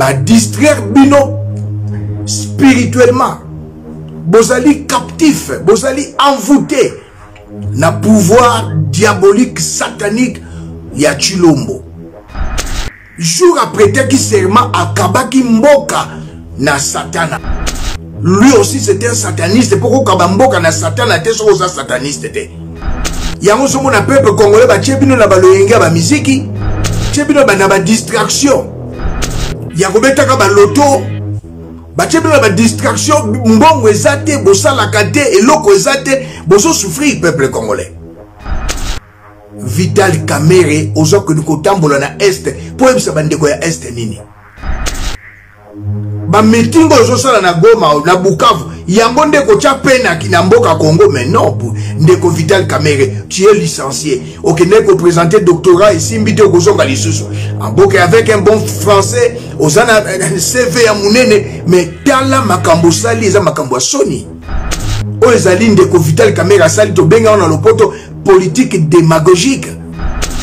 ba distraire bino spirituellement bozali captif bozali envoûté na pouvoir diabolique satanique ya chilombo jour apretaki serment akabaki mboka na satana lui aussi c'était un sataniste mpo kokaba mboka na satana te soki oza sataniste te yango ozomona peuple congolais batie bino na baloyenge ya bamiziki tie bino na badistraction ya kobetaka baloto batie bino na badistraction mbongo eza te bosalaka te eloko eza te bozosouffrir peuple congolais vital kamere oza kotambola na este mpo oyebisa bandeko ya este nini bamitinga oyo ezosala na goma na bukavu yango nde kotya penaki na mboka congo mais non ndeko vital kamere tu es licencié okendeki kopresente doctorat esimbi te okozonga lisusu aboke avec un bon français oza na cv ya monene mais tala makambo osali eza makambo ya soni oyo ezali ndeko vital kamere asali tobenga wana na lopoto politique démagogique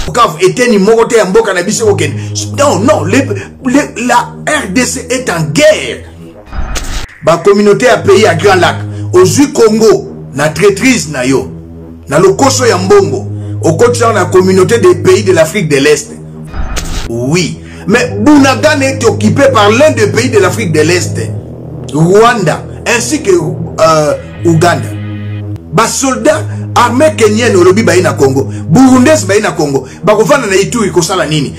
bukavu eteni moko te ya mboka na biso kokende non non la rdc est en guerre bacommunauté ya pays ya grand lac ozwi congo na traitrise na yo na lokoso ya mbongo okotisaka na communauté des pays de l'afrique de l'est oui mais bunagan est occupé par l'un des pays de l'afrique de l'est rwanda ainsi que euh, ouganda basoldat armée kenyenne olobi baye na congo burundais baye na congo bakofanda na ituri kosala nini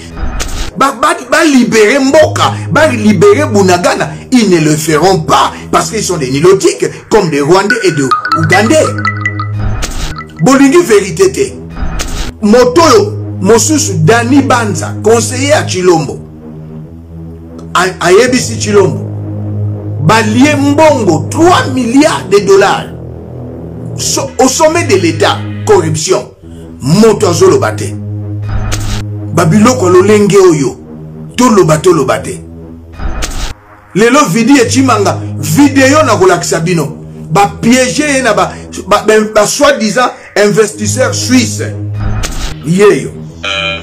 balibere ba, ba mboka balibere bunagana ils ne le feront pas parce qu'ils sont des nilotiques comme des rwandais et de ougandais bolingi verité te moto oyo mosusu dani banza conseiller ya chilombo ayebisi chilombo balie mbongo 3 milliards de dollars au sommet de l'état corruption moto azoloba te babiloko ya lolenge oyo toloba toloba te lelo vidi ecimanga video nakolakisa bino bapiege ye na basoi-disant ba, ba, ba investisseur suisse yeyo uh,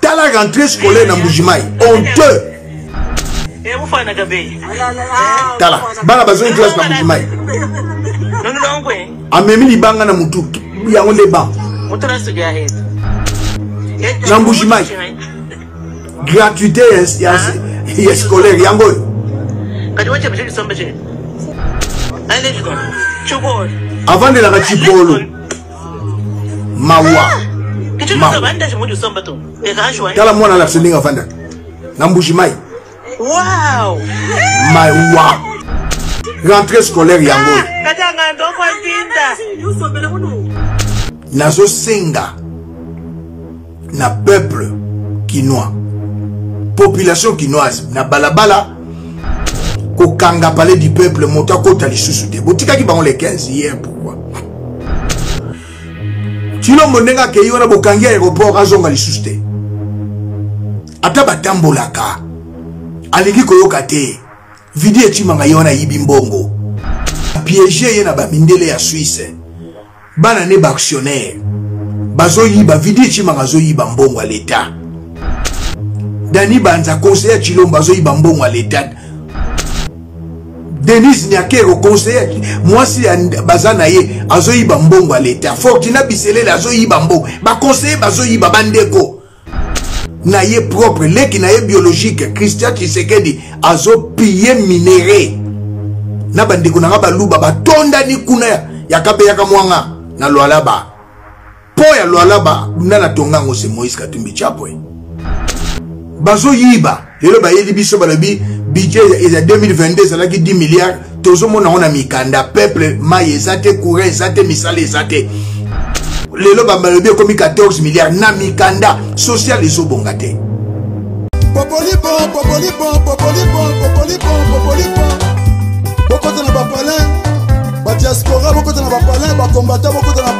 tala rentrée scolaire na mbujimayi honteux tala bana bazongi classe na mbujimayi amemi libanga na motu yango nde bango na mbujimayi gratuité ya ah. scolaire yango oyo avandelaka cipolo mawa tala mwana na biso ndenge afandaka na mbuji mai mawa rentrée scolaire yango ah, nazosenga na peuple kinois population kinoise na balabala kokanga palais du peuple moto akota lisusu te botikaki bango le 15 hier pourquoi cilombo ndenge akei wana bokangi aéroport azonga lisusu te ata batambolaka alingi koyoka te Vidi echimanga ye wana ayibi mbongo piege ye na bamindele ya swisse bana ne baactionnaire bazoyiba vidi echimanga azoyiba mbongo ya leta dani banza conseil ya chilombo azoyiba mbongo ya leta denise nyakero conseiller mwasi baza na ye azoyiba mbongo ya leta fortina biselele azoyiba mbongo baconseiller bazoyiba bandeko na ye propre leki na ye biologique christian tshisekedi azopille minere na bandeko na nga baluba batondani kuna ya kabeyaka mwanga na lwalaba mpo ya lwalaba na natonga yango se moïse katumbi chapwe bazoyiba lelo bayeli biso balobi budget ya 2022 ezalaki 10 milliard tozomona yango na mikanda peuple mai eza te courant eza te misala eza te lelo balobi ekomi 14 milliard na mikanda social ezobonga te bokota na bapalin badiaspora bokota na bapalin bakombata bokota na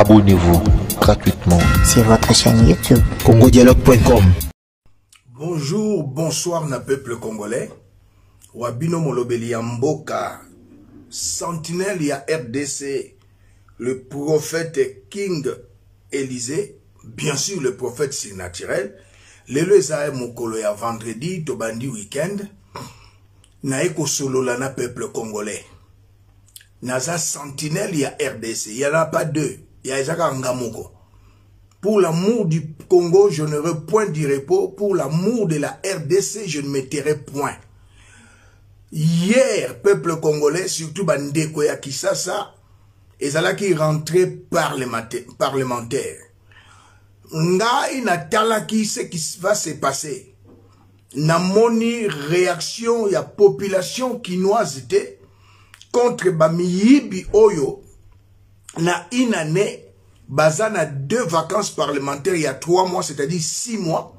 Abonnez-vous gratuitement sur votre chaîne YouTube congodialogue.com. Bonjour, bonsoir na peuple congolais. Wabino molobeli ya mboka, sentinelle ya RDC, le prophète King Élysée, bien sûr le prophète surnaturel. Lelo ezali mokolo ya vendredi, tobandi week-end. Naye kosolola na peuple congolais. naza sentinelle ya rdc il y en a pas deux ya eza kaka nga moko pour l'amour du Congo je ne veux point du repos pour l'amour de la rdc je ne me tairai point hier peuple congolais surtout bandeko ya Kisasa ezalaki rentrée parlementaire ngai natalaki ce qui va se passer namoni reaction ya population kinoise te contre bamiyibi oyo na une année baza na deux vacances parlementaires ya trois mois c'est-à-dire six mois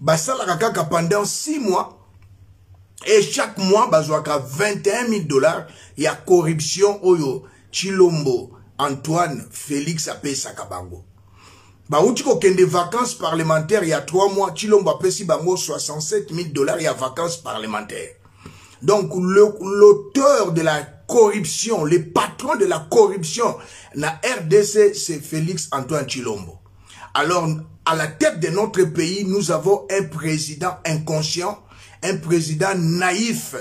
basalaka kaka pendant six mois et chaque mois bazwaka 21 000 dollars ya corruption oyo chilombo antoine félix apesaka bango a des vacances parlementaires il y a trois mois chilombo apesi bango 67 000 dollars il y a vacances parlementaires donc l'auteur de la corruption, le patron de la corruption la RDC, c'est Félix Antoine Chilombo. Alors, à la tête de notre pays, nous avons un président inconscient, un président naïf.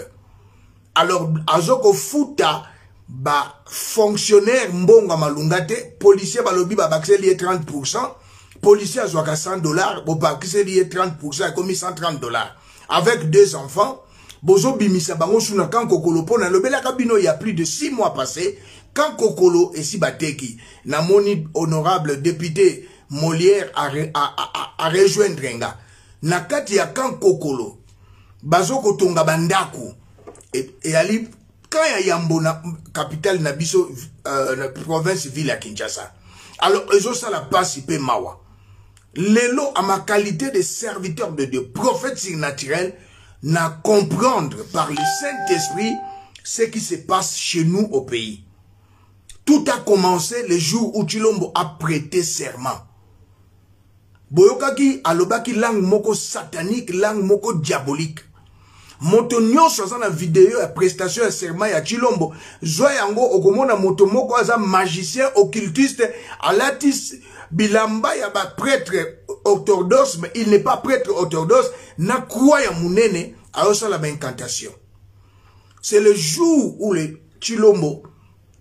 alors azo kofuta ba fonctionnaire mbongo ya malunga te policier balobi babakiseli ye 30 pourcent policier azwaka 100 dollars bobakiseli ye 30 pourcent ekomi 130 dollars avec deux enfants bozobimisa bango su na kan kokolo mpo nalobelaka bino ya plus de 6 mois passé kan kokolo esi bateki namoni honorable député molière arejoindre nga na kati ya kan kokolo bazo kotonga bandako e, eyali camp ya yambo na capitale na biso uh, na province ville ya kinshasa alors ezosala mpasi mpe mawa lelo à ma qualité de serviteur de dieu prophète surnaturel na comprendre par le saint-esprit ce qui se passe chez nous au pays tout a commencé le jour où chilombo a prêté serment boyokaki alobaki langue moko satanique langue moko diabolique moto nyonso aza na video ya prestation ya serment ya chilombo zwa yango okomona moto moko aza magicien occultiste alati bilamba ya bapretre orthodoxe mais il n'est pas pretre orthodoxe na croix ya monene ayosala baincantation c'est le jour où le chilombo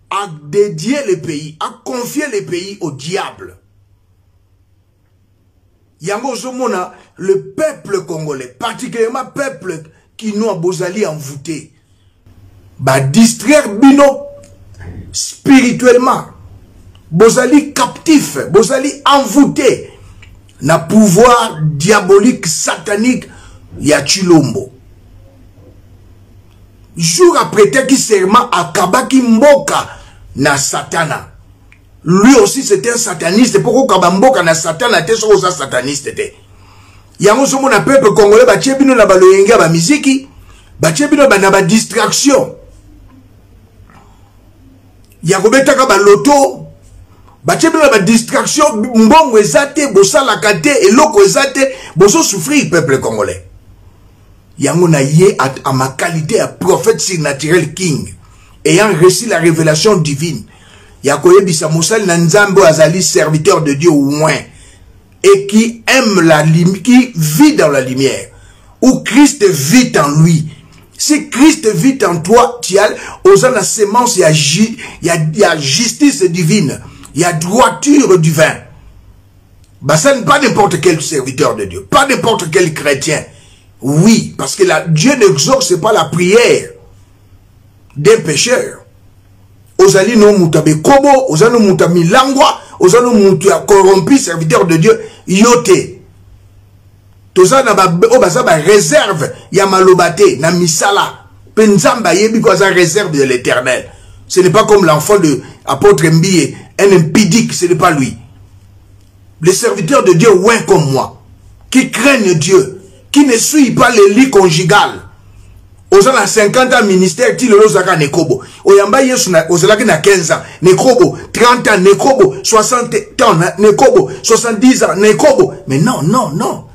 a dédié le pays a confié le pays au diable yango ozomona le peuple congolais particulièrement peuple kinois bozali envoûté badistraire bino spirituellement bozali captif bozali envoûté na pouvoir diabolique satanique ya chilombo jour apretaki serment akabaki mboka na satana lui aussi c'est un sataniste mpo kokaba mboka na satana te soki oza sataniste te yango ozomona peuple congolais batie bino na baloyenge ya bamiziki batie bino na badistraction ya kobetaka baloto batie bino na badistraction mbongo eza te bosalaka te eloko eza te bozosouffrir peuple congolais yango na ye a ma qualité ya prophète surnaturel king ayant reçu la révélation divine ya koyebisa mosali na nzambe azali serviteur de dieu au moins et qui aime la qui vit dans la lumière où christ vit en lui si christ vit en toi tu as oza la semence y il y a justice divine il y a droiture du vin. Bah, ça n'est pas n'importe quel serviteur de Dieu, pas n'importe quel chrétien. Oui, parce que la, Dieu n'exauce pas la prière des pêcheurs ozali no moto ya bekobo oza no moto ya milangwa oza no moto ya corrompu serviteur de dieu yo te toza na oyo baza bareserve ya maloba te na misala mpe nzambe ayebi ko aza réserve de l'éternel ce n'est pas comme l'enfant de apôtre mbiye un impidique ce n'est pas lui Les serviteurs de Dieu ouin comme moi, qui craignent Dieu, qui ne suivent pas les lits conjugales, oza na 50 ans ministère ti lelo ozalaka nekobo oyamba yesu na, ozalaki na 15 ans nekobo 30 ans nekobo 60 ans na, nekobo 70 ans nekobo mais non non non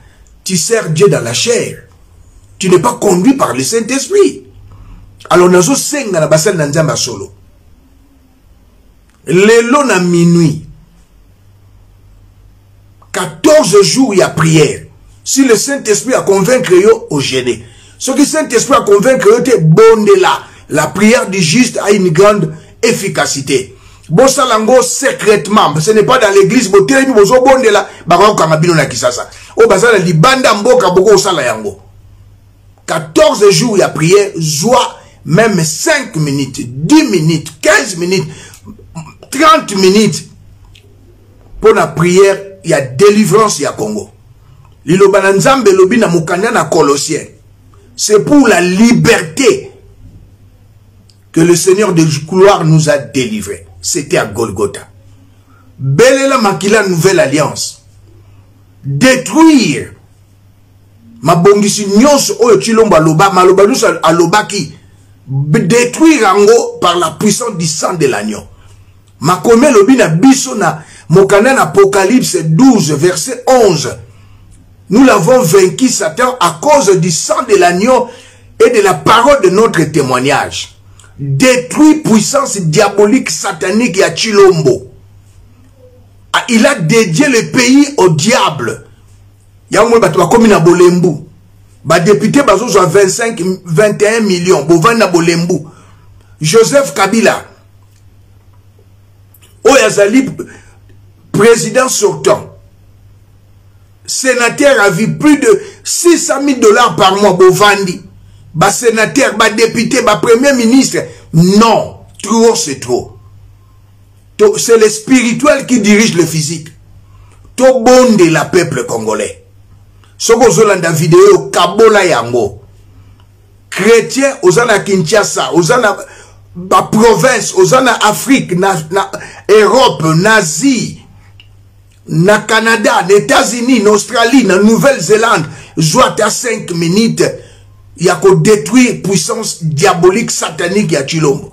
tu sers dieu dans la chair tu n'es pas conduit par le saint esprit alors nazosenga na basali na nzambe ya solo lelo na minuit 14 jours ya prière si le saint esprit aconvaincre yo ogene soki saint esprit aconvaincre yo te bondela la prière du juste a une grande efficacité bosala yango secrètement ce n'est pas dans l'église botelemi bozobondela bakokanga bino na kisasa oyo baza na libanda mboka bokosala yango 14 jours ya prière zwa même 5 minutes 10 minutes 15 minutes 30 minutes mpo na prière ya délivrance ya congo liloba na nzambe elobi na mokanda na colossien c'est pour la liberté que le seigneur de gloire nous a délivré c'était à golgotha belela makila nouvelle alliance détruire mabongisi nyonso oyo tshilombo aloba maloba nyonso alobaki détruire yango par la puissance du sang de l'agneau makomi elobi na biso na mokanda na apocalypse 12 verset 11 nous l'avons vaincu satan à cause du sang de l'agneau et de la parole de notre témoignage détruit puissance diabolique satanique ya tshilombo ah, il a dédié le pays au diable yango bato bakomi na bolembu badepute bazozwa 25 21 million bovandi na bolembu joseph kabila oyo azali président sortant sénateur à vie plus de 600 000 dollars par mois bovandi basénateur badepute bapremier ministre non trop c'est trop To, c'est le spirituel qui dirige le physique. To bonde la peuple congolais. Soko ozolanda video kabola yango. Chrétien ozana Kinshasa, ozana ba province, ozana Afrique, na, na Europe, Nazi, na Canada, na États-Unis, na Australie, na Nouvelle-Zélande, zwa ta 5 minutes ya ko détruire puissance diabolique satanique ya Chilombo.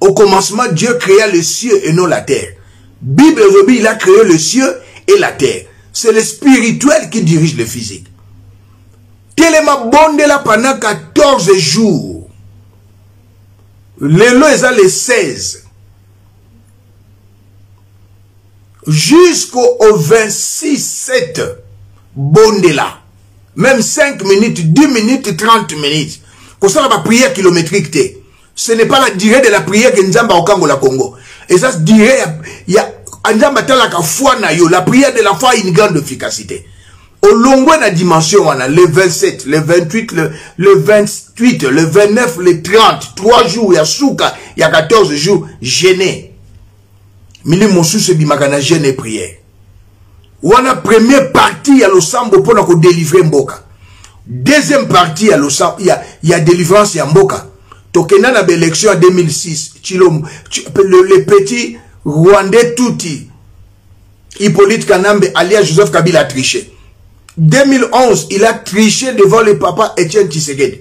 au commencement dieu créa le ciel et non la terre bible il a créé le ciel et la terre c'est le spirituel qui dirige le physique tellement là, pendant 14 jours lelo les les 16 jusqu'au 26-7 bondela même 5 minutes 10 minutes 30 minutes la prière kilométrique ce n'est pas la durée de la prière que nzambe akokangola congo eza durée ya, ya ah, nzambe atalaka foi na yo la prière de la foi une grande efficacité olongwe na dimension wana le 27 le 28 le, le 28 le 29 le 30 3 jours ya suka ya 14 jours gene milimo mosusu ebimaka na gene prière wana premier parti ya losambo mpo na kodelivre mboka deuxième parti ya, losa, ya, ya délivrance ya mboka tokenda na baélection ya 2006 chilombo le, le petit rwandais tuti hippolyte kanambe alias joseph kabila triché 2011 il a triché devant le papa etienne tshisekedi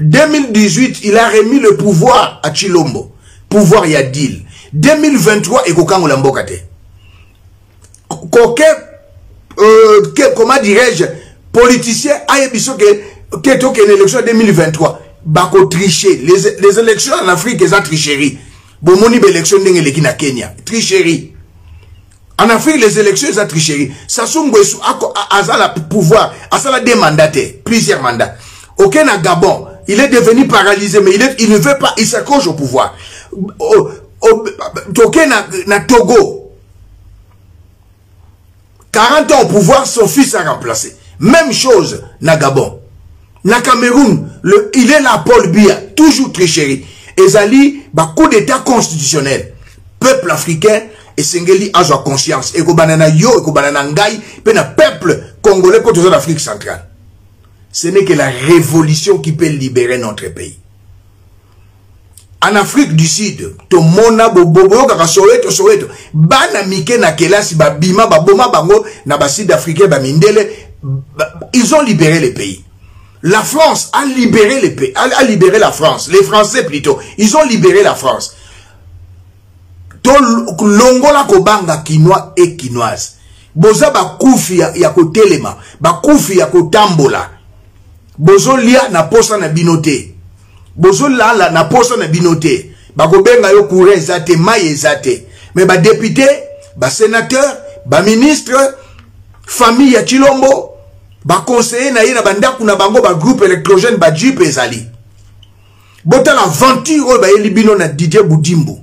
2018 il a remis le pouvoir à chilombo pouvoir ya deal 2023 ekokangola mboka te koke euh, que, comment dirais-je politicien aye biso ke ke tokende élection 2023 bakotriche les, les élections en afrique eza tricherie bomoni baélection ndenge eleki na kenya tricherie en afrique les élections eza tricherie sasu ngwesu aza na pouvoir asala deux mandats te plusieurs mandats oke okay, na gabon il est devenu paralysé mais il, est, il ne veut pas il s'accroche au pouvoir oh, toke na, na togo 40 ans au pouvoir son fils a remplacé même chose na gabon na cameroun le, il est là paul bia toujours tricherie ezali bacoup d'état constitutionnel peuple africain esengeli azwa conscience ekobanda na yo ekobanda na ngai mpe na peuple congolais mpo toza na afrique centrale ce n'est que la révolution qui peut libérer notre pays en afrique du sud tomona boyokaka soweto soweto bana mike na kelasi babima baboma bango na basud africain bamindele ils ont libéré le pays la france a libéré le pays a libéré la france les français plutôt ils ont libéré la france tolongola kobanga kinois et kinoise boza bakufi ya, ya kotelema bakufi ya kotambola bozolia na posa na bino te bozolala na posa na bino te bakobenga yo courant eza te mai eza te me badepute basenateur baministre famille ya chilombo baconseiller na ye na bandako na bango bagroupe électrogène bajipe ezali botala aventure oyo bayeli bino na didie budimbu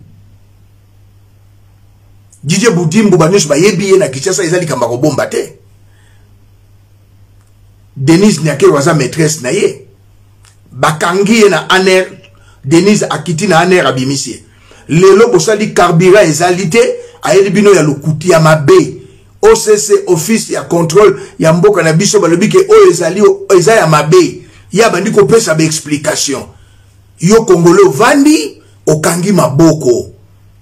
didie budimbu banyonso bayebi ye na kinshasa eza likambo akobomba te denise nyakero aza maîtresse na ye bakangi ye na aner denise akiti na aner abimisi ye lelo bosali carburant ezali te ayeli bino ya lokuti ya mabe occ office ya contrôle ya mboka na biso balobi ke oyo ezali eza ya mabe ye abandi kopesa baexplication yo congolais ovandi okangi maboko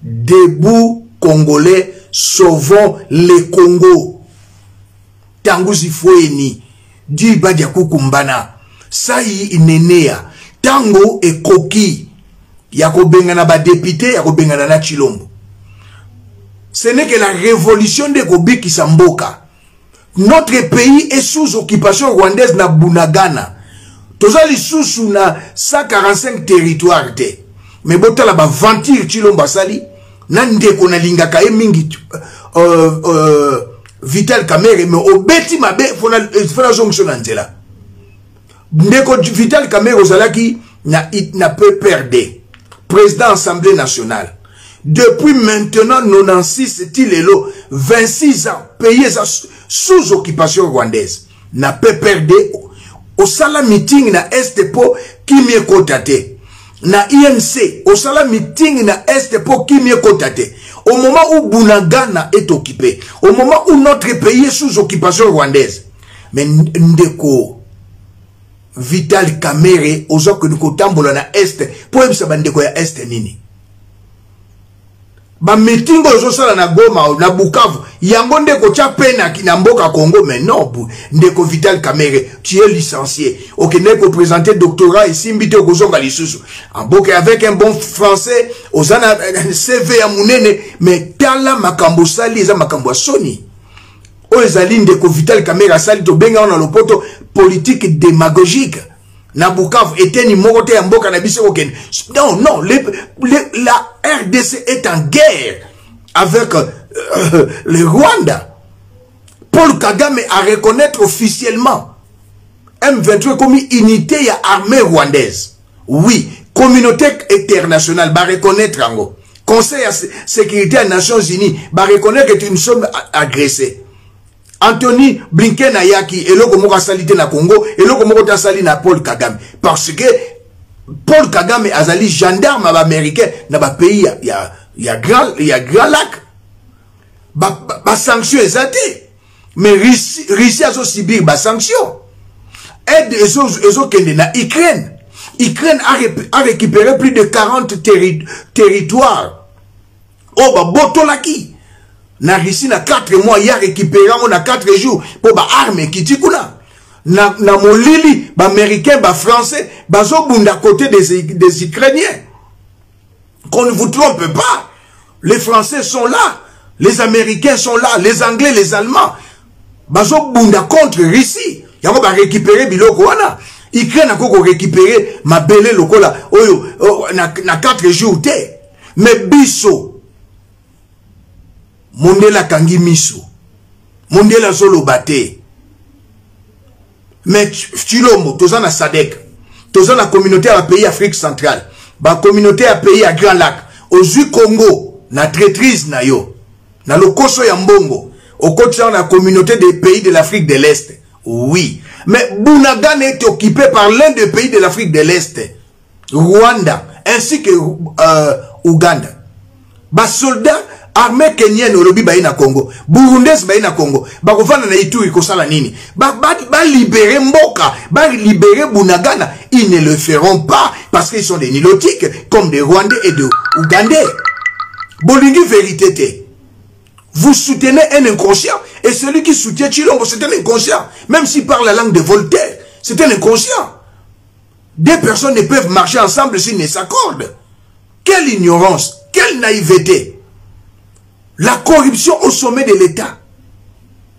debout congolais sauvons le congo tangu zifueni diba dia kukumbana sai ineneya tango ekoki ya kobengana badepute ya kobengana na chilombo ce n'est que la révolution nde ekobikisa mboka notre pays est sous occupation rwandaise na bunagana toza lisusu na 145 territoire te mais botala baventure chilombo asali na ndeko nalingaka ye mingi euh, euh, vital kamere me obeti mabe fona euh, azongiso na nzela ndeko vital kamere ozalaki na, na pprd président assemblée nationale depuis maintenant 96 ti lelo 26 ans pays eza sous occupation rwandaise na PPRD osala meeting na est mpo kimia ekota te na imc osala meeting na est mpo kimia ekota te au moment où bunagana est occupé au moment où notre pays est sous occupation rwandaise mais ndeko vital kamere oza koni kotambola na est mpo oyebisa bandeko ya est nini ba meeting oyo ezosala na goma na bukavu yango nde kotya pena na mboka congo mais non ndeko vital kamere tu es licencié okendeki kopresente doctorat esimbi te okozonga lisusu aboke ah, avec un bon français oza na cv ya monene mais tala makambo osali eza makambo ya soni oyo ezali ndeko vital kamere asali tobenga wana na lopoto politique démagogique na Bukavu eteni moko te ya mboka na biso kokende non non le, le, la RDC est en guerre avec euh, euh, le Rwanda Paul Kagame a reconnaître officiellement M23 ekomi unité ya armée rwandaise oui communauté internationale ba reconnaître yango conseil ya sécurité ya nations unies ba reconnaître que nous sommes agressés Anthony Blinken ayaki eloko moko asali te na Congo eloko moko te asali na Paul Kagame parce que Paul Kagame azali gendarme ya baaméricain na bapays ya, ya, ya, grand, ya grand lac basanction ba, ba eza te mais russie, russie azosibir basanction aide ezokende na ukraine ukraine arécupéré plus de 40 terri territoires oyo babotolaki na russie na 4 mois ya récupéré yango na 4 jours mpo baarme ekiti kuna na, na molili baaméricain bafrançais bazobunda côté des, des ukrainiens qu'on ne vous trompe pas les français sont là les américains sont là les anglais les allemands bazobunda contre russie yango barécupere biloko wana ukraine akoki korécupere mabele lokola oyo oh, na, na 4 jours te me biso mondele akangi miso mondele azoloba te me chilombo toza na sadek toza na communauté ya bapays ya afrique centrale bacommunauté ya pays ya grand lac ozwi congo na traitrise na yo na lokoso ya mbongo okotisa na communauté des pays de l'afrique de l'est oui mais bunagana est occupé par l'un des pays de l'afrique de l'est rwanda ainsi que euh, ouganda basoldat armée kenyenne olobi baye na congo burundais baye na congo bakofanda na ituri kosala nini Bah ba, ba mboka libérer bunagana ils ne le feront pas parce qu'ils sont des nilotiques comme des rwandais et des ougandais bolingi vérité vous soutenez un inconscient et celui qui soutient Chilombo c'est un inconscient même s'il parle la langue de Voltaire c'est un inconscient des personnes ne peuvent marcher ensemble s'ils ne s'accordent quelle ignorance quelle naïveté la corruption au sommet de l'État.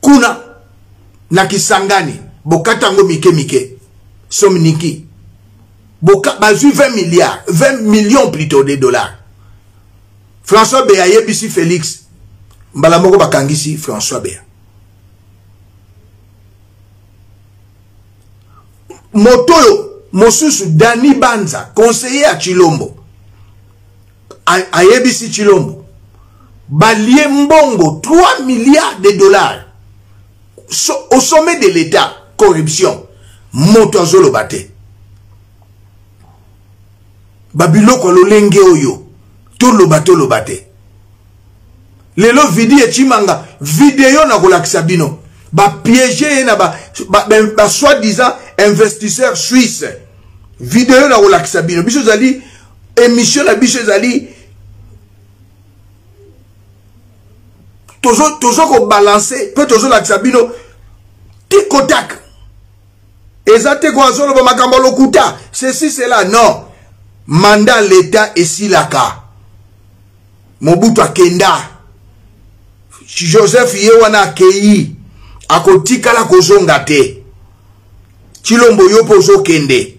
kuna na kisangani bokata yango mike mike somniki bazwi 20 milliards 20 millions plutôt de dollars françois beya ayebisi félix mbala moko bakangisi françois beya moto oyo mosusu dani banza conseiller ya chilombo ayebisi Chilombo balie mbongo 3 milliards de dollars so, au sommet de l'État corruption moto azoloba te babiloko lolenge oyo toloba toloba te lelo vidi echimanga video nakolakisa bino bapiege ye na basoi-disant ba, ba, ba investisseur suisse video nakolakisa bino biso ezali Emission na biso ezali tozo tozo ko balancer pe tozo lakisa bino tikotak eza te ko azoloba makambo lokuta ceci cela non manda leta esilaka mobutu akenda joseph ye wana akei akotikala kozonga te cilombo yo mpe ozokende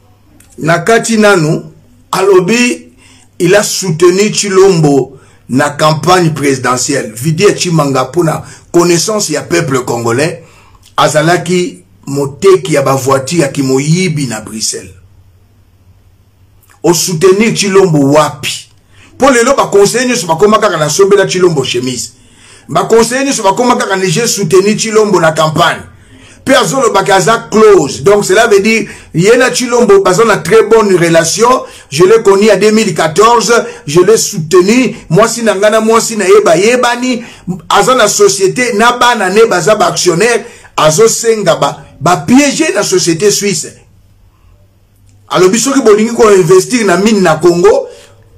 na kati nanu alobi il a soutenu Chilombo na campagne présidentielle Vidier Chimanga pona connaissance ya peuple congolais azalaki moteki ya ba voiture ya kimoyibi na Bruxelles o soutenir Chilombo wapi mpo lelo baconseiller nyonso bakoma kaka na sombela chilombo chemise baconseiller nyonso bakoma kaka na je soutenu chilombo na campagne mpe azolobaki aza close donc cela veut dire ye na chilombo baza na très bonne relation je l'ai connu ya 2014 je l'ai soutenu mwasi na ngai na mwasi na ye bayebani aza na société na bana ne baza baactionnaire azosenga bapiége ba na société suisse alobi soki bolingi koinvestir na mine na congo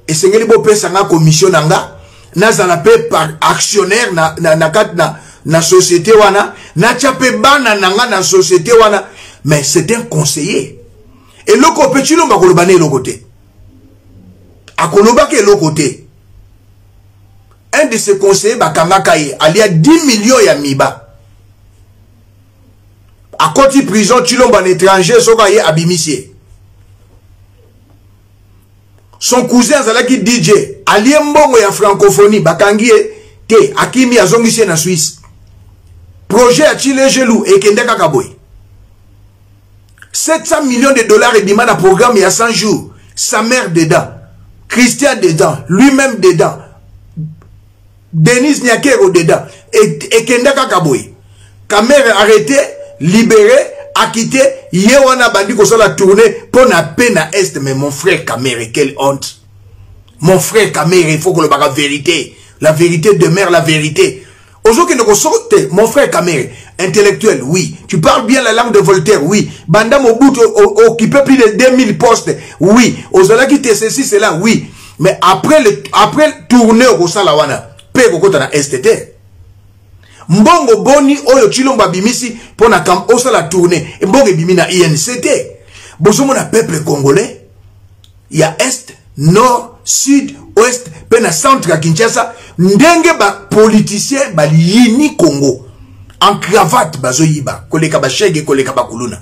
esengeli bopesa nga commission na nga nazala mpe par actionnaire na, na, na kati na, na société wana natya mpe bana na nga na société wana mais c'est un conseiller eloko mpe cilomba akoloba na eloko te akolobaka eloko te un de ses conseillers bakangaka ye alia 10 millions ya miba akoti prison chilomba na étranger soki aye abimisi ye son cousin azalaki dj alie mbongo ya francophonie bakangi ye te akimi azongisi ye na suisse projet ya chilejelu ekende kaka boye 700 millions de dollars ebima na programme ya 100 jours sa mère dedans christian dedans lui-même dedans Denise Nyakero dedans ekenda kaka boye Kamerhe arrete libere akite ye wana abandi kosala tourne mpo na pe na est mais mon frère Kamerhe quelle honte mon frère Kamerhe il faut kolobaka vérité la vérité demeure la vérité ozokende kosoko te mon frère Kamerhe intellectuel oui tu parles bien la langue de Voltaire oui banda Mobutu occupé plus de 2000 postes oui ozalaki te ceci cela oui mais après le, après tourner okosala wana mpe ekokota na este te mbongo boni oyo tshilombo abimisi mpo na kam osala tourner mbongo ebimi na inc te bozomona peuple congolais ya est nord sud ouest mpe na centre ya kinshasa ndenge bapoliticien baliyini congo en cravate bazoyiba koleka bashege koleka bakuluna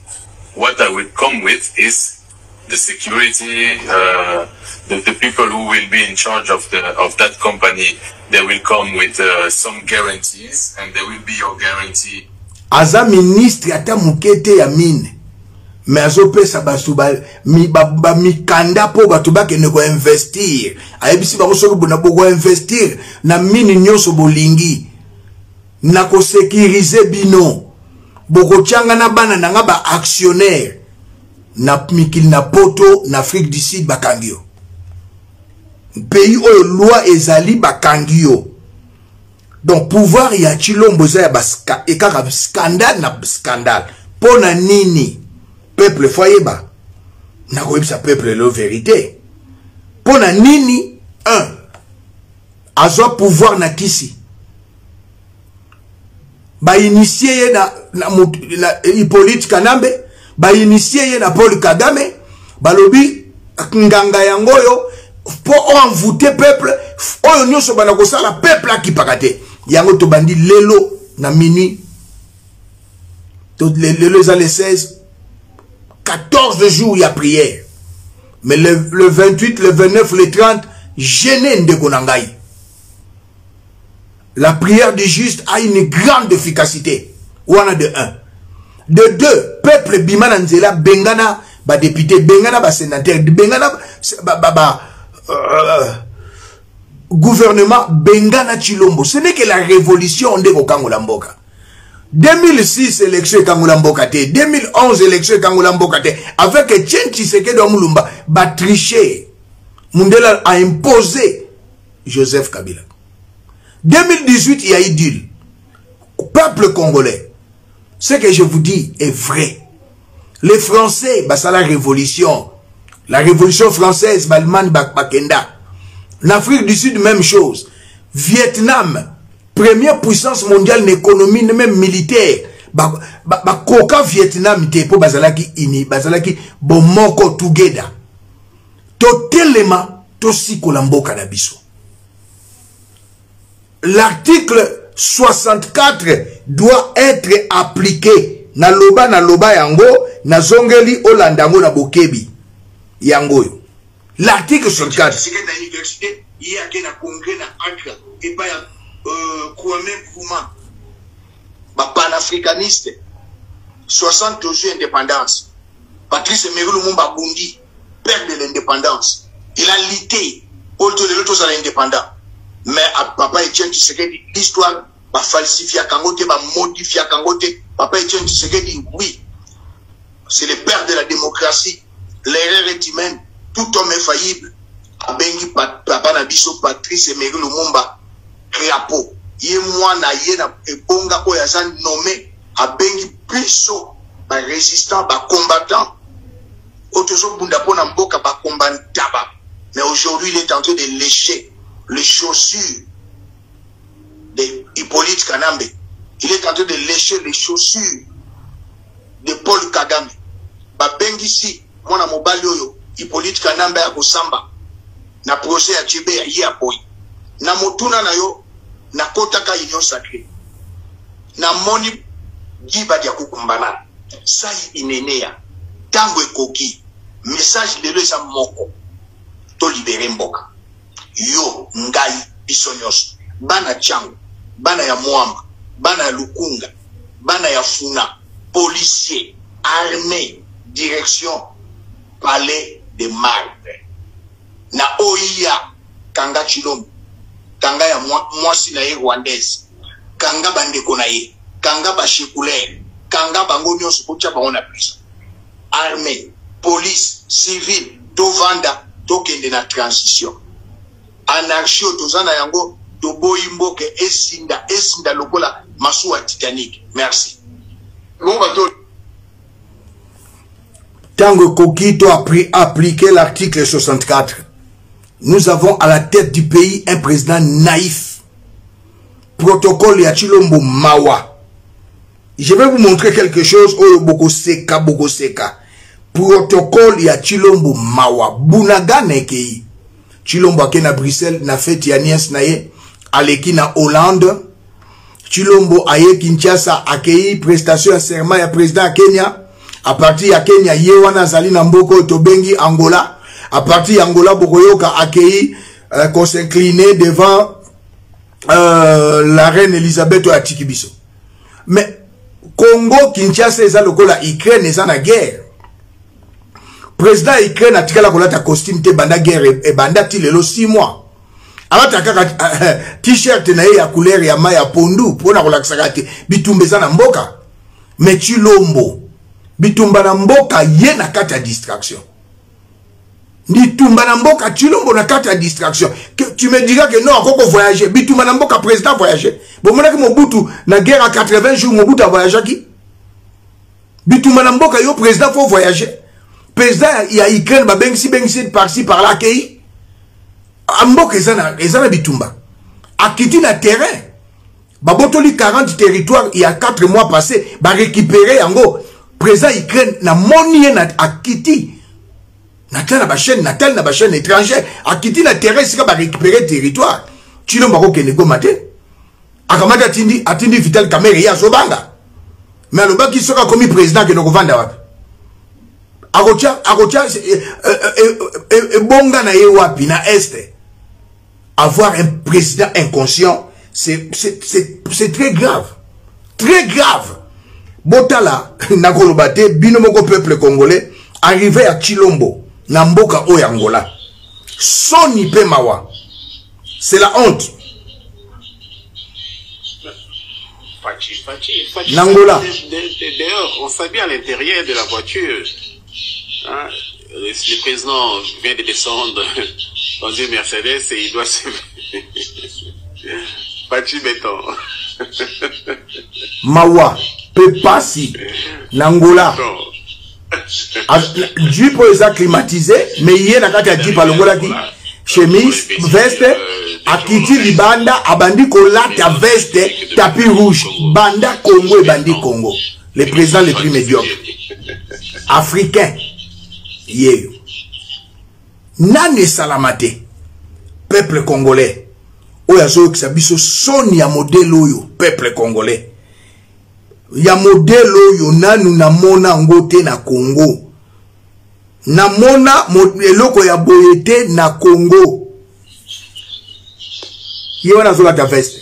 What I will come with is the security, uh, the, the people who will be in charge of the of that company, they will come with uh, some guarantees, and they will be your guarantee. Aza ministre ata mukete ya mine me azopesa bato bamikanda mpo bato bakende koinvestir ayebisi bango soki bona bokoinvestir na mini nyonso bolingi na ko sécuriser bino bokotyanga na bana na nga ba actionnaire na mikili na poto na afrique du sud bakangi yo pays oyo loi ezali bakangi yo donc pouvoir ya chilombo eza ya ekaka scandale na scandale mpo na nini peuple fo ayeba nakoyebisa peuple lelo verité mpo na nini un azwa pouvoir na kisi bainitie ye na, na, na, na hippolyte kanambe bainitie ye na paul kagame balobi nganga yango oyo mpo oenvoute peuple oyo nyonso bana kosala peuple akipaka te yango tobandi lelo na minuit lelo eza le 16 14 jours ya prière mais le, le 28 le 29 le 30 gene ndeko na ngai la prière du juste a une grande efficacité wana de 1 de 2 peuple bima na nzela bengana badepute bengana basénateur bengana ba, ba, ba, euh, gouvernement bengana chilombo ce n'est que la révolution nde kokangola mboka 2006 election ekangola mboka te 2011 election ekangola mboka te avec etienne tshisekedi wa mulumba batriche mundela a impose joseph kabila 2018 ya idule peuple congolais ce que je vous dis est vrai les français basala révolution la révolution française balman bakenda l'afrique du sud même chose vietnam première puissance mondiale na économie na même militaire bakoka ba, ba, ba vietnam te mpo bazalaki ini bazalaki bomoko together totelema tosikola mboka na biso l'article 64 doit être appliqué naloba naloba yango nazongeli olanda yango na bokebi yango oyo L'article 64. ye ake na congrès na acre epai ya euh, kwame nkruma bapanafricaniste 60 tozwi indépendance patrice emery lumumba abundi père de l'indépendance il a lité oyo to lelo tozala indépendant mais ah, papa etienne tshisekedi l'histoire bafalsifiaka yango te bamodifiaka yango te papa etienne tshisekedi oui c'est le père de la démocratie l'erreur est humaine tout homme est faillible abengi papa na biso patrice emery lumumba crapo ye mwana ye na ebonga oyo aza nommé abengi biso barésistant bacombattant oyo tozobunda mpo na mboka bakomba ntaba mais aujourd'hui il est en train de lécher les chaussures de hippolyte kanambe il est en train de lécher les chaussures de Paul Kagame babengisi mwana mobali oyo Hippolyte Kanambe ya kosamba na projet ya JB ya ye aboyi na motuna na yo nakotaka union sacrée namoni giba dia kokumbana sai ineneya ntango ekoki message lelo eza moko tolibere mboka yo ngai biso nyonso bana changu bana ya mwamba bana ya lukunga bana ya funa policier armée direction palais de marbre na oia kanga chilombo kanga ya mwasi na ye rwandaise kanga bandeko na ye kanga bashekulaire kanga bango nyonso kotya bango na prison armee police civile tovanda tokende na transition anarchie oyo toza na yango toboyi mboka ezinda ezinda lokola masuwa titanique merci bongo bato ntango ekoki to aplike l'article 64 nous avons à la tête du pays un président naïf protocole ya chilombo mawa Je vais vous montrer quelque chose oyo bokoseka bokoseka. Protocole ya Chilombo mawa bunagana ekei. Chilombo ake na Bruxelles na fete ya nièce na ye aleki na Hollande. Chilombo aye Kinshasa akei prestation ya serment ya président ya Kenya. A partir ya Kenya ye wana azali na mboka oyo tobengi Angola. A partir ya Angola bokoyoka akei euh, qu'on s'incliner devant euh, la reine Elisabeth oyo atiki biso mais Congo Kinshasa eza lokola Ukraine eza na guerre président ya Ukraine atikala kolata costume te banda guerre ebanda ti lelo 6 mois alata kaka euh, t-shirt na ye ya couleur ya mai ya pondu mpo na kolakisaka te bitumba eza na mboka mais Chilombo bitumba na mboka ye na kati ya distraction bitumba na mboka chilombo na kati ya distraction tu me diras que non akoki kovoyage bitumba na mboka président voyage bomonaki mobutu na guerre ya 80 jours mobutu avoyageaki bitumba na mboka yo président fo voyage président ya ukraine babengisi bengisi parci par là akei mboka eza na bitumba akiti na terrain babotoli 40 territoire ya 4 mois passé barécupere yango président ukraine namoni ye na akiti natali na bachaine natali na bachaine étranger akiti na terrain esika barécupere territoire cino bakokende goma te akamati atindi atindi vital kamere ye azobanga me alobaki soki akomi président akende kovanda wapi akotya akotya ebonga eh, eh, eh, na ye wapi na este Avoir un président inconscient, c'est très grave. Très grave. Botala, Nakolobate, Binomoko peuple congolais, arrivé à Chilombo, Namboka Oy Angola. Sony Pemawa. C'est la honte. Nangola. D'ailleurs, on s'habille à l'intérieur de la voiture. Hein? Le président vient de descendre dans une Mercedes et il doit se... Pachi béton. Mawa, Pepasi, Nangola. Jeep eza climatisé, mais hier na kati ya Jeep alongolaki chemise, veste, euh, akiti libanda, abandi kolata veste, tapis rouge, banda Congo et bandi Congo. le président le plus médiocre africain yeyo nani esalama te peuple congolais oyo azoyokisa biso soni ya modele oyo peuple congolais ya modele oyo nanu namona yango te na congo namona eloko ya boye te na congo ye wana azolata veste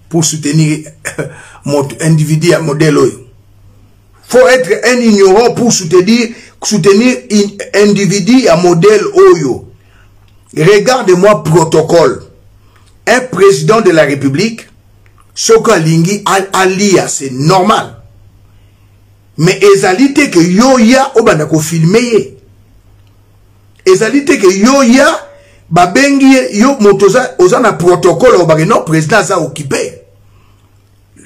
pour soutenir moto individu ya modèle oyo faut être un ignorant pour soutenir soutenir individu ya modèle oyo regarde moi protocole un président de la république soki alingi alia c'est normal mais ezali te ke yo ya obanda kofilme ye ezali te ke yo ya babengi ye yo moto oza, oza na protocole obake non président aza occupé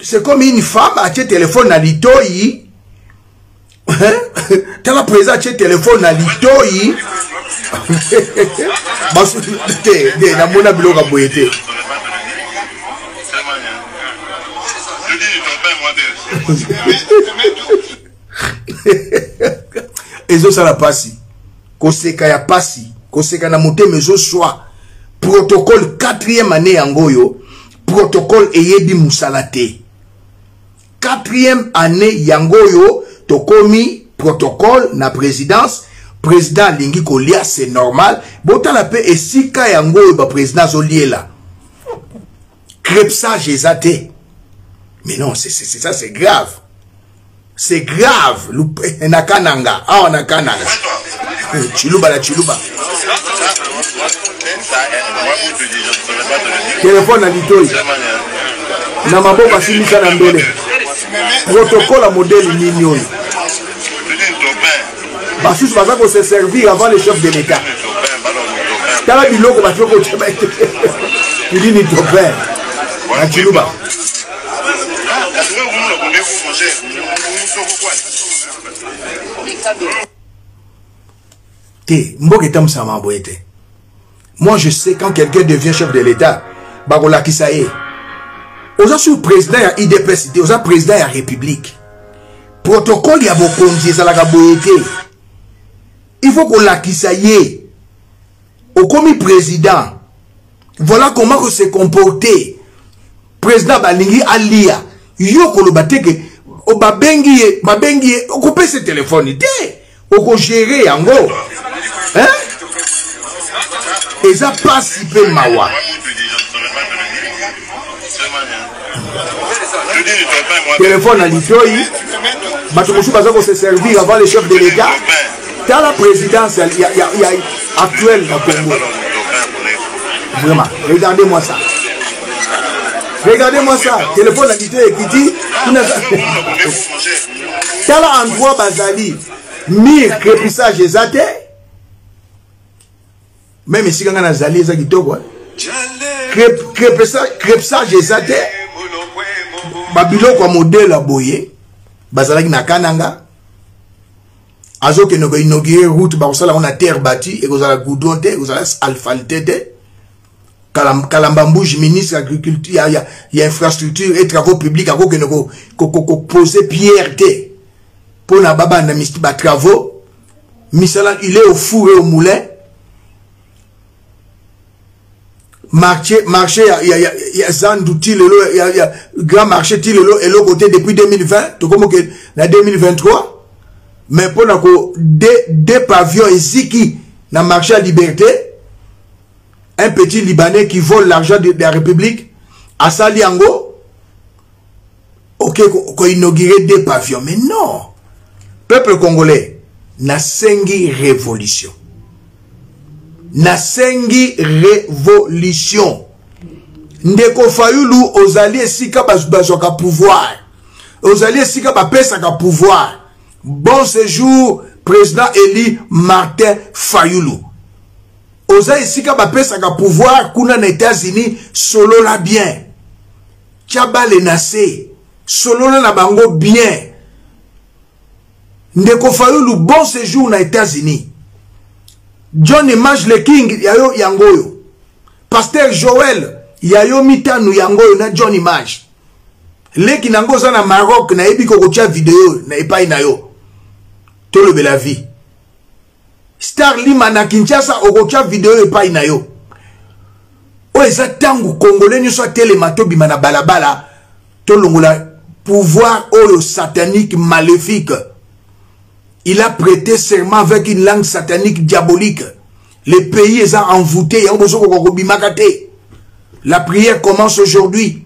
c'est comme une femme atie telefone na litoi tala président atie telefone na litoi te te namona biloko ya boye te ezosala pasi koseka ya pasi koseka na motema ezoswa protocole 4e année yango oyo protocole eyebi mosala te 4e année yango oyo tokomi protocole na présidence président alingi kolia c'est normal botala mpe esika yango oyo baprésident azoliela crepsage eza te mais non c'est ça c'est grave c'est grave na kananga awa na kananga chiluba eh, na chiluba telefone na litoi na maboko asimbisa na mbele protokole ya modele nini oyo basusu baza kose servir avant le chef de l'état tala biloko batoki kotya nini topin na chiluba te mboka etambwisama boye te moi je sais quand quelqu'un devient chef de l'état bakolakisa ye oza sur président ya idps te oza président ya république protocole ya bokonzi ezalaka boye te il faut kolakisa ye okomi president voilà comment ko se comporter president balingi alia yo koloba te ke babengi ye babengi ye okopesa telefone te okogere yango hein? eza pasi mpe mawa telefone na litoi bato mosusu baza kose servir avant le chef de l'état tala présidence ya, ya, ya, ya actuelle na congo vraiment regardez moi ça regardez moi ça telefone na litoi ekiti kuna tala endroit bazali mire crépissage eza te meme esika ngai nazali eza kitoko crepsage eza te babiloko ya modele ya boye bazalaki na kananga azokende koinaugure route bakosala yango na terre bati ekozala goudron te ekozala alphalte te kalamba mbuge ministre agriculture ya, ya, ya infrastructure et travaux public akokende kopose ko, ko, ko, pierre te mpo na babanda batravaux misala il est au four et au moulin marché marché ya, ya, ya, ya zandu ti lelo ya, ya grand marché ti lelo eloko te depuis 2020 tokomi ke na 2023 mais mpo na ko de, de pavillon eziki na marché ya liberté un petit libanais qui vole l'argent de, de la république asali yango ok ko inaugurer deux pavillons mais non peuple congolais nasengi révolution nasengi révolution ndeko fayulu ozali esika bazwaka pouvoir ozali esika bapesaka pouvoir bon séjour président élu martin fayulu oza esika bapesaka pouvoir kuna na états-unis solola bien tya bale na se solola na bango bien ndeko fayulu bon séjour na états-unis john image le king ya yo yango oyo paster joel ya yo mitano yango oyo na john image leki na yango oza na maroc nayebi kokotya video na epai na yo tolobela vie star lima na kinshasa okotya video epai na yo oyo eza ntango kongole nyonso atelema tobima na balabala tolongola pouvoir oyo satanique maléfique il a prêté serment avec une langue satanique diabolique le pays eza envoûté yango bozokoka kobimaka te la prière commence aujourd'hui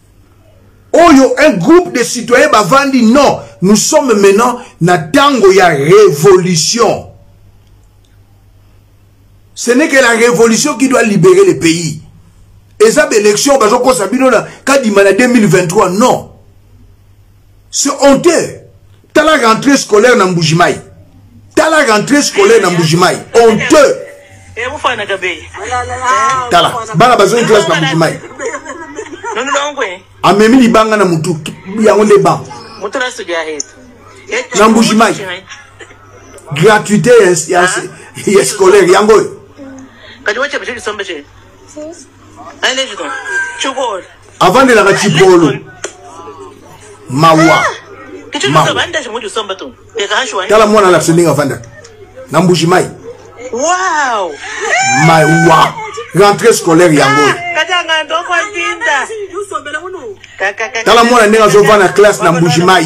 oyo un groupe de citoyens bavandi non nous sommes maintenant na tango ya révolution ce n'est que la révolution qui doit libérer le pays eza baélection bazokosa bino na kadima na 2023 non c'est honteux tala rentrée scolaire na mbujimai tala rentrée scolaire na mbujimai honteux eh, tala bana bazongi classe na mbujimai amemi libanga na motu yango nde ba na mbujimai gratuité ya scolaire yango oyo avandelaka cibolo mawa tala mwana alakisa ndenge avandaka na mbuji mai mawa rentrée scolaire yango oyo tala mwana ndenge azova na classe na mbujimai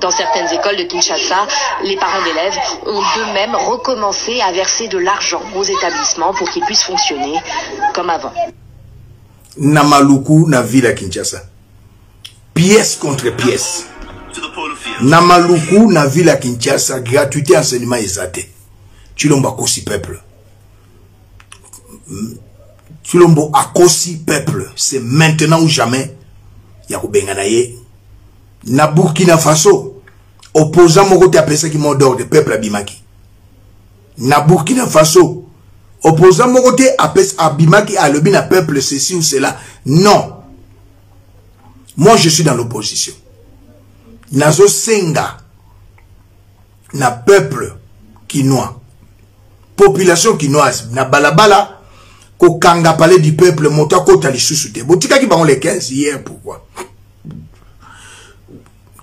dans certaines écoles de Kinshasa, les parents d'élèves ont d'eux-mêmes recommencé à verser de l'argent aux établissements pour qu'ils puissent fonctionner comme avant. Namaluku na ville à Kinshasa. Pièce contre pièce. Namaluku na ville à Kinshasa, gratuité enseignement exaté. Tulombo akosi peuple. Chilombo akosi peuple c'est maintenant ou jamais ya kobengana ye na Burkina Faso opposant moko te apesaki mot d'ordre peuple abimaki na Burkina Faso opposant moko te apes abimaki alobi na peuple ceci ou cela non moi je suis dans l'opposition nazo senga na peuple kinois population kinoise na balabala kokanga palais du peuple moto akota lisusu te botikaki bango le 15 hier pourquoi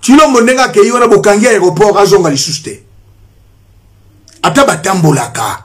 cilombo ndenge akei wana bokangi aéroport azonga lisusu te ata batambolaka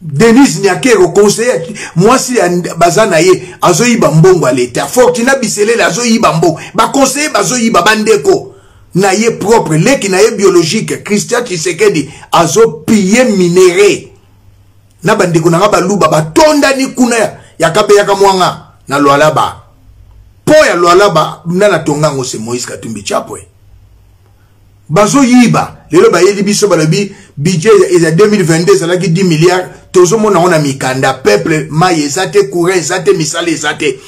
Denise Nyakero conseiller mwasi ya baza na ye azoyiba mbongo ya leta Fortuna Biselele azoyiba mbongo ba conseiller bazoyiba bandeko na ye propre leki na ye biologique Christian Tshisekedi azopille minere na bandeko na nga baluba batondani kuna ya kabeyaka mwanga na lwalaba mpo ya lwalaba na natonga yango se Moïse Katumbi Chapwe bazoyiba lelo bayeli biso balobi budget ya 2022 ezalaki 10 milliard tozomona yango na mikanda peuple mai eza te courant eza te misala eza te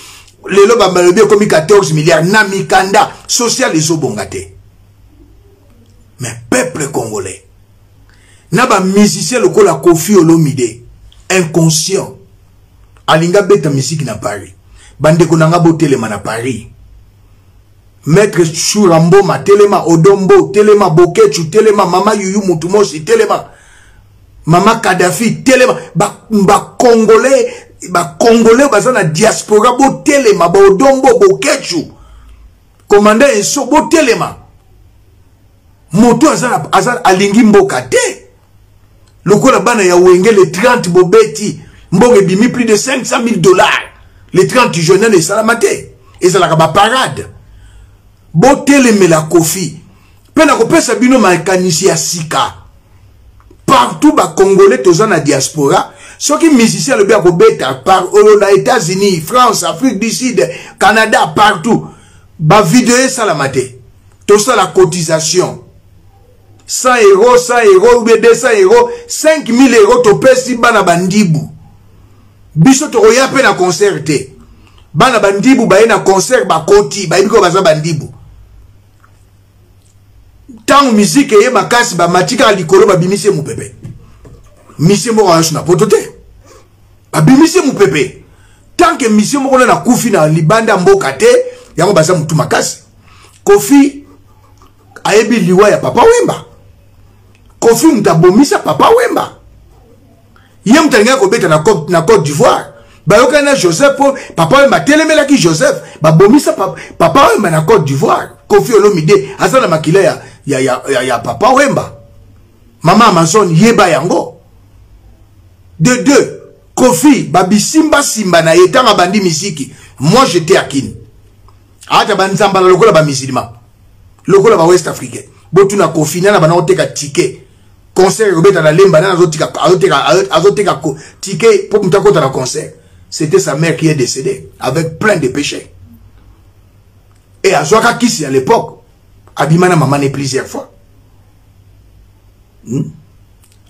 lelo balobi ekomi 14 milliard na mikanda social ezobonga te mais peuple congolais na bamusicien lokola kofi olomide inconscient alingi abeta miziki na paris bandeko na ngai botelema na paris Maître Shura Mboma, Telema, Odombo, Telema, Bokechu, Telema, Mama Yuyu Mutumoshi, Telema, Mama Kadhafi, Telema, ba, ba Congolais, ba Congolais baza na diaspora, bo Telema, ba Odombo, Bokechu, Commandant Enso, bo Telema. Moto aza, aza alingi mboka te. lokola bana ya wenge le 30 bobeti mbongo ebimi plus de 500 000 dollars le 30 juin nani esalama te ezalaka baparade botelemela kofi mpe nakopesa bino makanisi ya sika partout bacongolais toza na diaspora soki musicien alobi akobeta par oyo na états-unis france afrique du sud canada partout bavideo esalama te tosala cotisation 100 euro 100 euro ube 200 euro 5000 euro topesi bana bandibu biso tokoya mpe na concert te bana bandibu baye na concert bakoti bayebi koyo baza bandibu ntango miziki eye makasi bamati kaka likolo babimisi ye mopepe misie moko ayoso na poto te babimisi ye mopepe tanke misie moko na nakufi na libanda mboka te yango baza motu makasi kofi ayebi liwa ya papa wemba kofi moto abomisa papa wemba ye moto alingaki kobeta na cote d'ivoire bayokani na joseph mpo papa wemba atelemelaki joseph babomisa papa wemba na cote d'ivoire kofi olomide aza na makila ya, ya, ya, ya, ya papa wemba mama amazon yeba yango de deux kofi babisimbasimba na ye ntango abandi miziki moi jete akini ata banzambala lokola bamizilima lokola ba west africain botuna kofi nana bana koteka tike concert ekobeta na lemba nana azoteka tike mpo moto akota na concert c'était sa mère qui est décédée avec plein de péchés e azwaka kisi à l'époque abima na mama ne plusieurs fois hmm?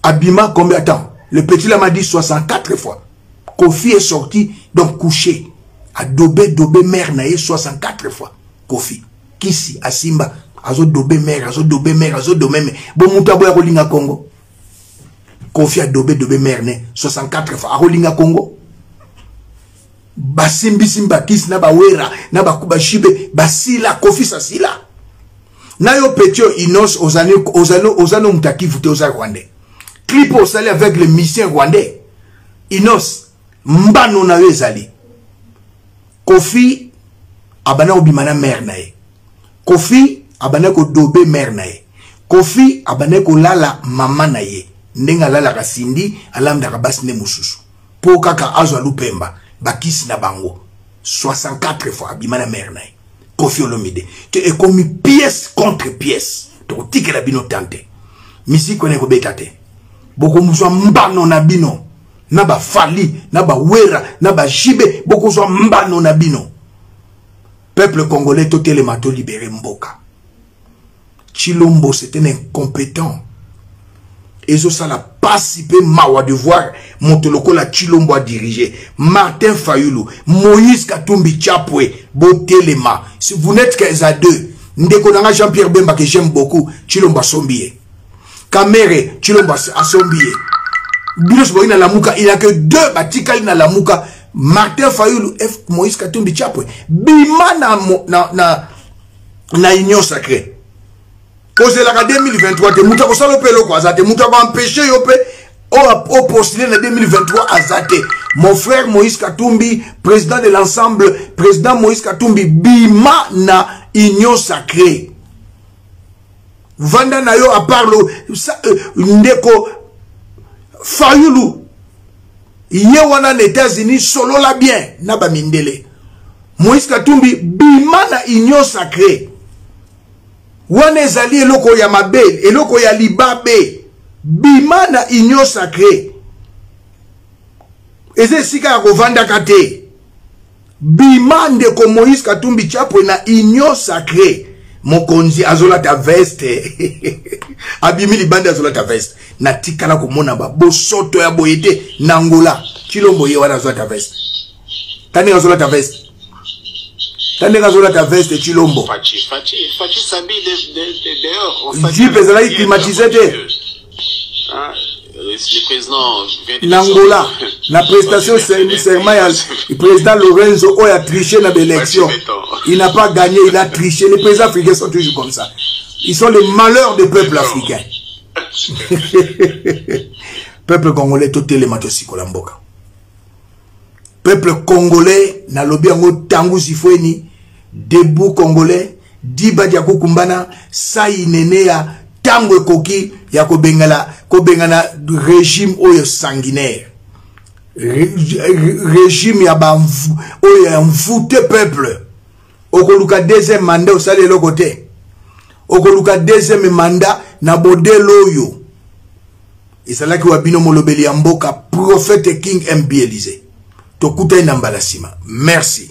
Abima combien de temps Le petit là m'a dit 64 fois. Kofi est sorti, donc couché. A dobé, dobé, mère naïe 64 fois. Kofi. Kisi, Asimba. Azo dobé, mère, azo dobé, mère, azo dobé, mère. Bon, mouta boya kolinga Congo. Kofi a dobé, dobé, mère naïe 64 fois. A kolinga Congo. basimbisimbi bakisi na bawera na bakubashibe basila kofisa sila na yo petit oyo inos oza no moto ya kivu te oza rwandais clip oyo osali avec le musicien rwandais inos mbano na yo ezali kofi abanda kobima na mare na ye kofi abanda kodobe mare na ye kofi abanda kolala mama na ye ndenge alalaka sindi alamdaka basi nde mosusu po kaka azwa lupemba bakisi na bango 64 fois abima na mare na ye kofi olomide to ekomi pièce contre pièce tokotikela bino tan te misiki wana ekobeta te bokomzwa mbano na bino na bafali na bawera na bajibe bokozwa mbano na bino peuple congolais totelema tolibere mboka Chilombo c'est un incompetent. Ezo sala pasi pe mawa de voir moto lokola Chilombo a diriger. Martin Fayulu, Moïse Katumbi Chapwe, Botelema. Si vous n'êtes qu'à à deux, ndeko nanga Jean-Pierre Bemba que j'aime beaucoup, Chilombo asombiye. Kamere, Chilombo asombiye. Bino soboyi na lamuka, il y a que deux batikali na lamuka. Martin Fayulu, F. Moïse Katumbi Chapwe. Bima na, na, na na union sacrée ozelaka 2023 te moto akosala mpe eloko aza te moto akoempeshe yo mpe opostule na 2023 aza te mon frère moïse katumbi président de l'ensemble président moïse katumbi bima na union sacrée vanda na yo apart lo euh, ndeko fayulu ye wana na états-unis solola bien na bamindele Moïse Katumbi bima na union sacrée wana ezali eloko ya mabe eloko ya libabe bima na union sacrée eza esika ya kovandaka te bima ndeko moïse katumbi chapwe na union sacrée mokonzi azolata veste abimi libandi azolata veste natikala komona babosoto ya boye te na ngola cilombo ye wana azolata veste tandenge azolata veste tandenge azolata veste chilombo jupe ezalaki climatise te ah, na angola na prestation serment ya président lorenzo oyo a triché na baélection il n'a pas gagné il a triché les présidents africains sont toujours comme ça ils sont les malheurs des peuples africains peuple congolais totelema tosikola mboka peuple congolais nalobi yango ntango zifueni debout congolais diba dia kokumbana sai nene ya ntango ekoki ya kobengana kobengana regime oyo sanguinaire regime ya ba oyo ya envoute peuple okoluka deuxième mandat osali eloko te okoluka deuxième mandat na bodele oyo ezalaki wa bino molobeli ya mboka prophète king mb elise tokutani na mbala nsima merci